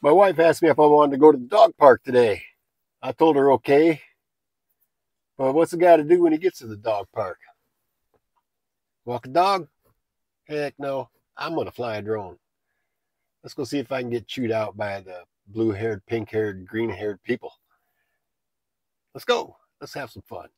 My wife asked me if I wanted to go to the dog park today. I told her okay. But what's a guy to do when he gets to the dog park? Walk a dog? Heck no. I'm going to fly a drone. Let's go see if I can get chewed out by the blue haired, pink haired, green haired people. Let's go. Let's have some fun.